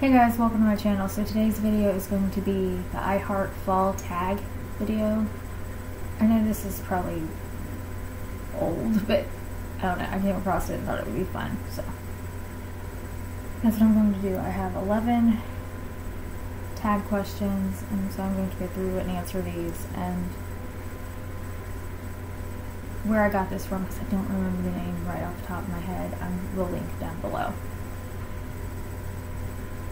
Hey guys, welcome to my channel. So today's video is going to be the I Heart Fall tag video. I know this is probably old, but I don't know. I came across it and thought it would be fun, so that's what I'm going to do. I have 11 tag questions, and so I'm going to go through and answer these. And where I got this from, because I don't remember the name right off the top of my head, I will link down below.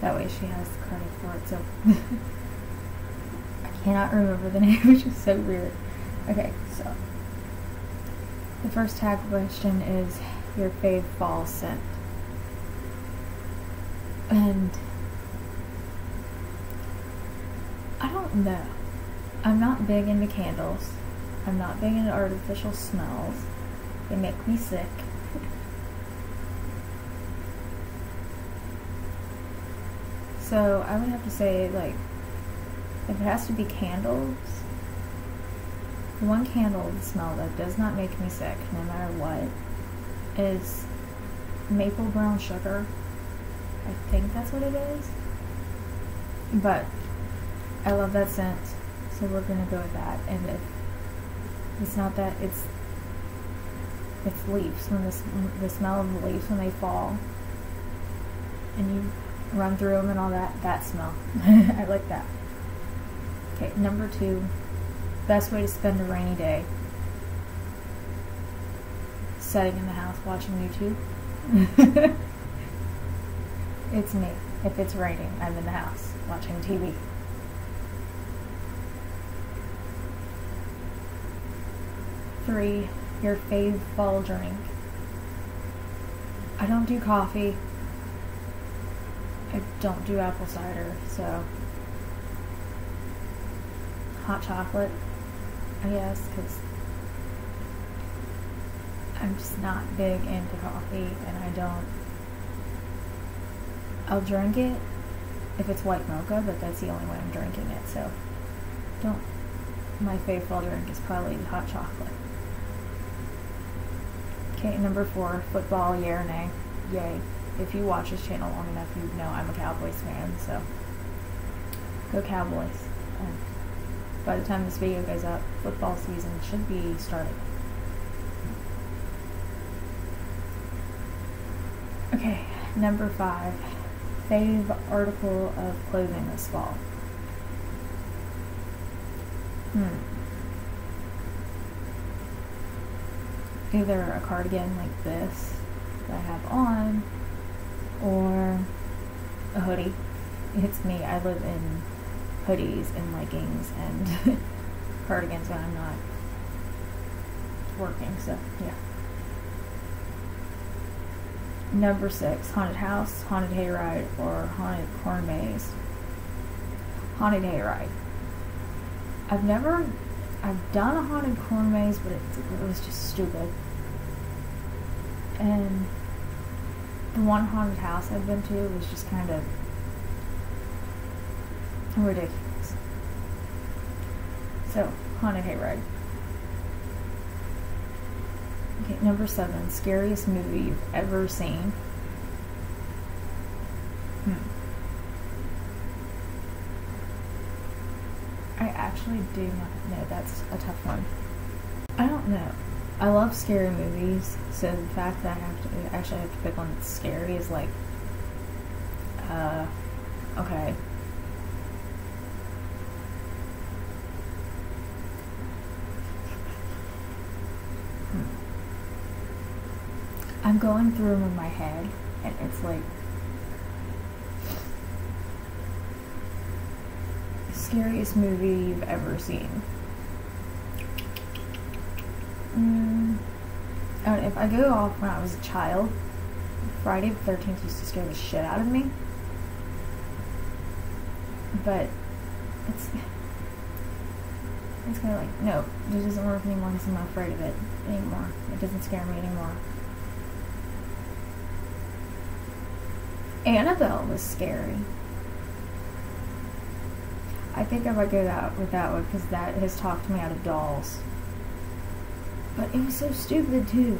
That way she has credit for it, so I cannot remember the name, which is so weird. Okay, so the first tag question is your fave fall scent. And I don't know. I'm not big into candles. I'm not big into artificial smells. They make me sick. So I would have to say, like, if it has to be candles, one candle smell that does not make me sick, no matter what, is maple brown sugar. I think that's what it is. But I love that scent, so we're gonna go with that. And if it's not that, it's it's leaves when the the smell of the leaves when they fall, and you run through them and all that. That smell. I like that. Okay, number two. Best way to spend a rainy day. Sitting in the house watching YouTube. it's me. If it's raining, I'm in the house watching TV. Three, your fave fall drink. I don't do coffee. I don't do apple cider, so hot chocolate, I guess, because I'm just not big into coffee and I don't. I'll drink it if it's white mocha, but that's the only way I'm drinking it, so don't. My favorite drink is probably hot chocolate. Okay, number four, football, yay or nay? Yay if you watch this channel long enough, you know I'm a Cowboys fan, so go Cowboys. And by the time this video goes up, football season should be starting. Okay, number five. Fave article of clothing this fall. Hmm. Either a cardigan like this that I have on, or a hoodie. It's me. I live in hoodies and leggings and cardigans when I'm not working. So, yeah. Number six, haunted house, haunted hayride, or haunted corn maze. Haunted hayride. I've never, I've done a haunted corn maze, but it, it was just stupid. And the one haunted house I've been to was just kind of ridiculous. So, haunted hayride. Okay, number seven, scariest movie you've ever seen. Hmm. I actually do not know. That's a tough one. I don't know. I love scary movies, so the fact that I have to actually have to pick one that's scary is like, uh, okay. Hmm. I'm going through them in my head, and it's like scariest movie you've ever seen. Mm, if I go off when I was a child, Friday the 13th used to scare the shit out of me. But it's it's kind of like, no, it doesn't work anymore because I'm not afraid of it anymore. It doesn't scare me anymore. Annabelle was scary. I think I might go that with that one because that has talked me out of dolls. But it was so stupid too.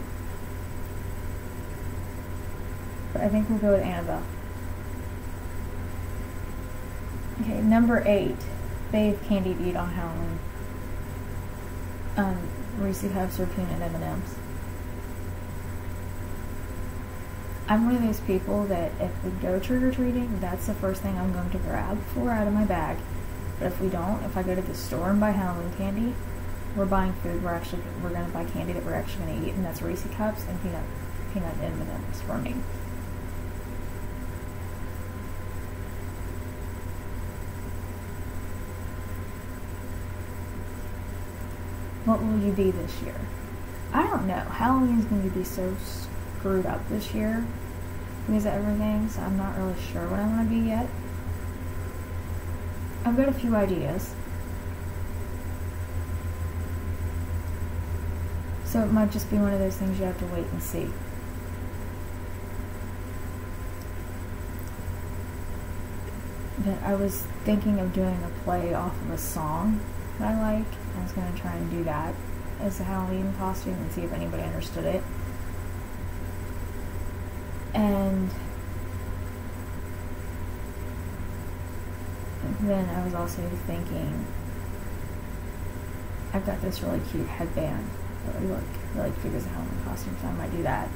But I think we'll go with Annabelle. Okay, number eight, fave candy eat on Halloween. Um, Reese Cups or peanut M&Ms. I'm one of those people that if we go trick or treating, that's the first thing I'm going to grab for out of my bag. But if we don't, if I go to the store and buy Halloween candy, we're buying food. We're actually we're gonna buy candy that we're actually gonna eat, and that's Reese cups and peanut peanut M&Ms for me. What will you be this year? I don't know. Halloween's going to be so screwed up this year because of everything, so I'm not really sure what I'm going to be yet. I've got a few ideas. So it might just be one of those things you have to wait and see. But I was thinking of doing a play off of a song that I like. I was going to try and do that as a Halloween costume and see if anybody understood it. And then I was also thinking, I've got this really cute headband would look really cute as a Halloween costume, so I might do that.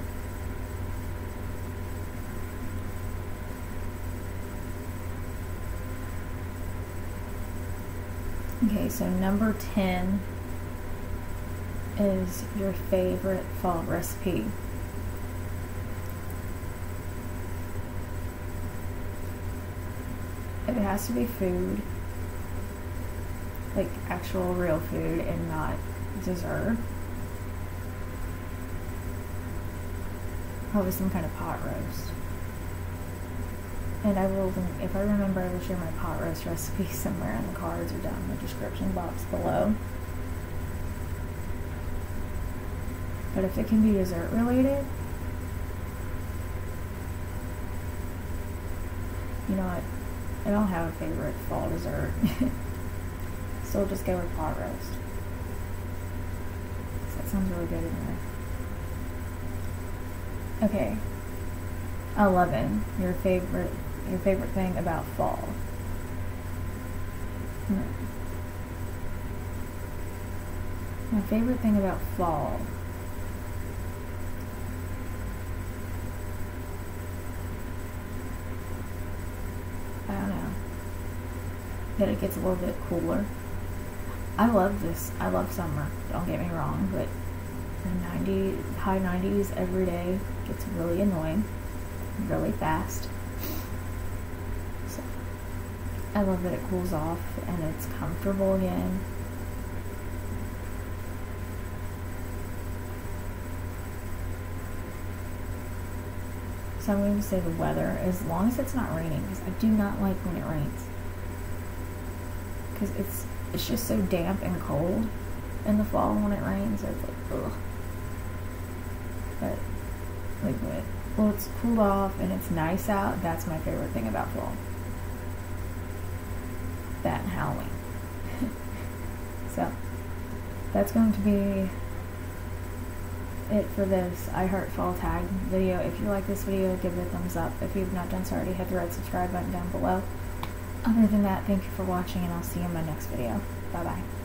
Okay, so number 10 is your favorite fall recipe. It has to be food, like actual real food and not dessert. Probably some kind of pot roast. And I will, if I remember, I will share my pot roast recipe somewhere in the cards or down in the description box below. But if it can be dessert related, you know what? I don't have a favorite fall dessert. so we'll just go with pot roast. That sounds really good anyway. Okay. 11. Your favorite your favorite thing about fall. Hmm. My favorite thing about fall. I don't know. That it gets a little bit cooler. I love this. I love summer. Don't get me wrong, but the 90 high 90s every day gets really annoying, really fast. So I love that it cools off and it's comfortable again. So I'm going to say the weather, as long as it's not raining, because I do not like when it rains. Because it's it's just so damp and cold in the fall when it rains. It's like, ugh. But, like, when well, it's cooled off and it's nice out, that's my favorite thing about fall that Halloween. so that's going to be it for this I Heart Fall Tag video. If you like this video, give it a thumbs up. If you've not done so already, hit the red subscribe button down below. Other than that, thank you for watching and I'll see you in my next video. Bye bye.